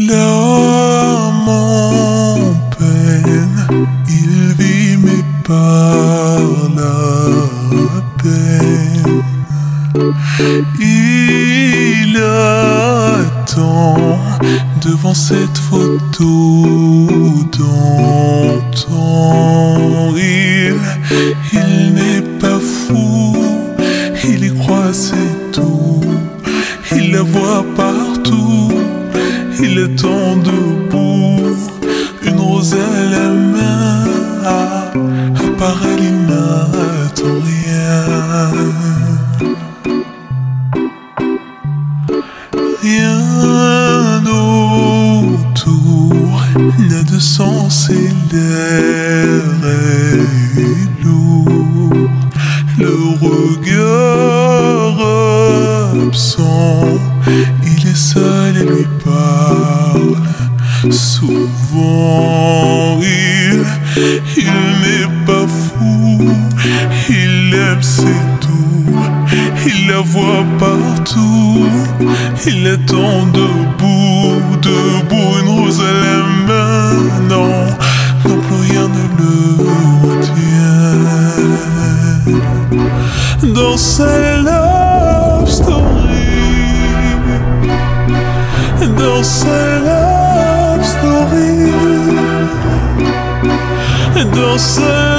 L'homme en peine, il vit mais par la peine. Il attend devant cette photo. Il, il il n'attend rien. Autour n'a de sens et l'air est lourd. Le regard absent, il est seul et lui parle. Souvent, il ses tout, il la voit partout, il attend debout, debout, une rose à la main, non, non plus rien ne le retient. Dans sa love story, dans sa love story, dans sa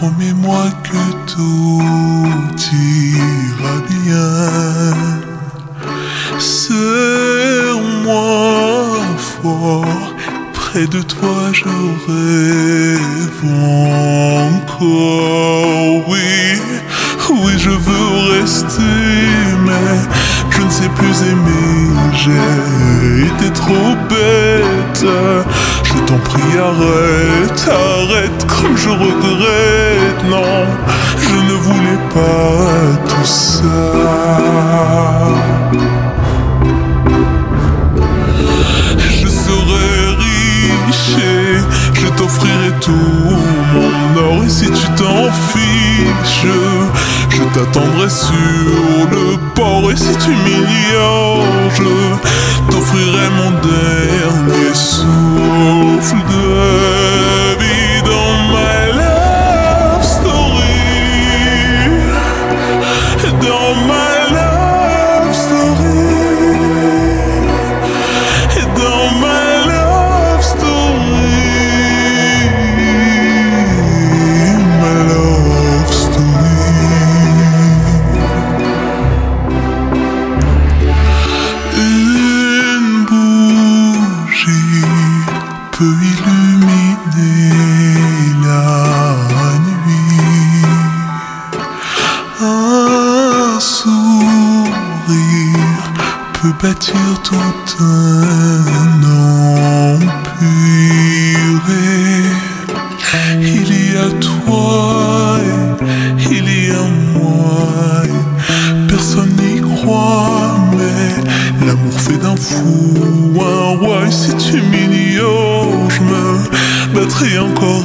promets-moi que tout ira bien. Serre-moi fort, près de toi je rêve encore. Oui, oui, je veux rester, mais je ne sais plus aimer. J'ai été trop bête. Arrête, arrête, comme je regrette. Non, je ne voulais pas tout ça. Je serai riche et je t'offrirai tout mon or. Et si tu t'en fiches, je t'attendrai sur le port. Et si tu m'ignores, je t'offrirai mon dernier souffle de sourire peut bâtir tout un empire. Il y a toi et il y a moi. Personne n'y croit, mais l'amour fait d'un fou un roi. Et si tu m'ignores, je me battrai encore